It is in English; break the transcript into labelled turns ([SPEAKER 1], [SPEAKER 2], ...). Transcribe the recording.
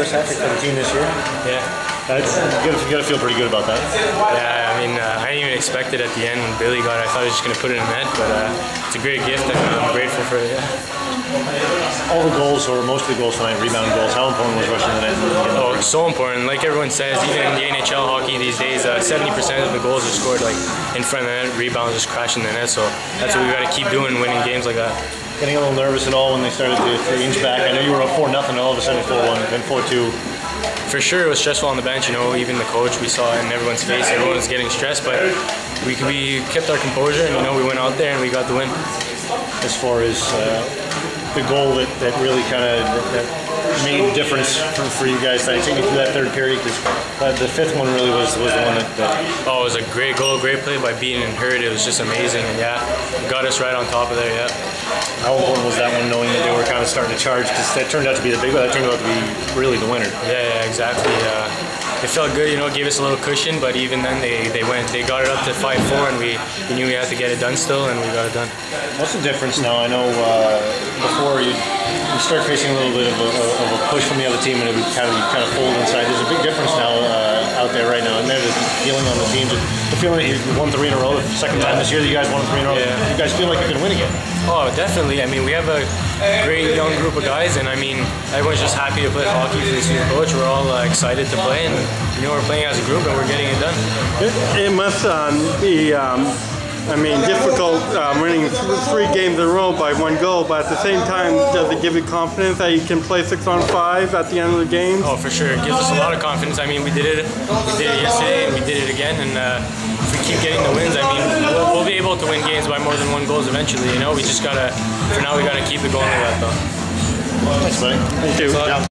[SPEAKER 1] first hat trick for the team this year.
[SPEAKER 2] Yeah.
[SPEAKER 1] That's, you, gotta, you gotta feel pretty good about that.
[SPEAKER 2] Yeah, I mean, uh, I didn't even expect it at the end when Billy got it. I thought he was just going to put it in net, but uh, it's a great gift and I'm grateful for it. Yeah.
[SPEAKER 1] All the goals, or most of the goals tonight, rebound goals, how important was rushing the net?
[SPEAKER 2] Oh, it's so important. Like everyone says, even in the NHL hockey these days, uh, 70% of the goals are scored like in front of the net, rebounds just crashing the net. So that's what we got to keep doing, winning games like that.
[SPEAKER 1] Getting a little nervous at all when they started to, to inch back. I know you were up 4 nothing, all of a sudden 4 1, then 4 2
[SPEAKER 2] for sure it was stressful on the bench. You know, even the coach, we saw in everyone's face. Everyone was getting stressed, but we we kept our composure, and you know, we went out there and we got the win.
[SPEAKER 1] As far as uh, the goal that, that really kind of that made a difference for, for you guys tonight. Take you through that third period because uh, the fifth one really was was the one that, that,
[SPEAKER 2] Oh, it was a great goal, great play by Beaton and Hurd. It was just amazing, and yeah, got us right on top of there. Yeah.
[SPEAKER 1] How important was that one, knowing that they were kind of starting to charge? Because that turned out to be the big one. That turned out to be really the winner.
[SPEAKER 2] Yeah, yeah, exactly. Uh, it felt good, you know, It gave us a little cushion, but even then they, they went, they got it up to 5-4 and we, we knew we had to get it done still and we got it done.
[SPEAKER 1] What's the difference now? I know uh, before you, you start facing a little bit of a, of a, push from the other team and it would kind of, kind of fold inside. There's a big difference now uh, out there right now. And there's a feeling on the team, the feeling that you won three in a row, the second time this year that you guys won three in a row. Yeah. You guys feel like you can win again.
[SPEAKER 2] Oh, definitely. I mean, we have a great young group of guys, and I mean, everyone's just happy to play hockey for this new coach. We're all uh, excited to play, and you know, we're playing as a group, and we're getting it done.
[SPEAKER 3] It, it must um, be. Um, I mean, difficult um, winning three games in a row by one goal, but at the same time, does it give you confidence that you can play six on five at the end of the game?
[SPEAKER 2] Oh, for sure. It gives us a lot of confidence. I mean, we did it, we did it yesterday, and we did it again, and uh, if we keep getting the wins, I mean, we'll, we'll, be able to win games by more than one goals eventually. You know, we just gotta, for now, we gotta keep it going like that, though.
[SPEAKER 1] Thanks, buddy.
[SPEAKER 3] Thank you.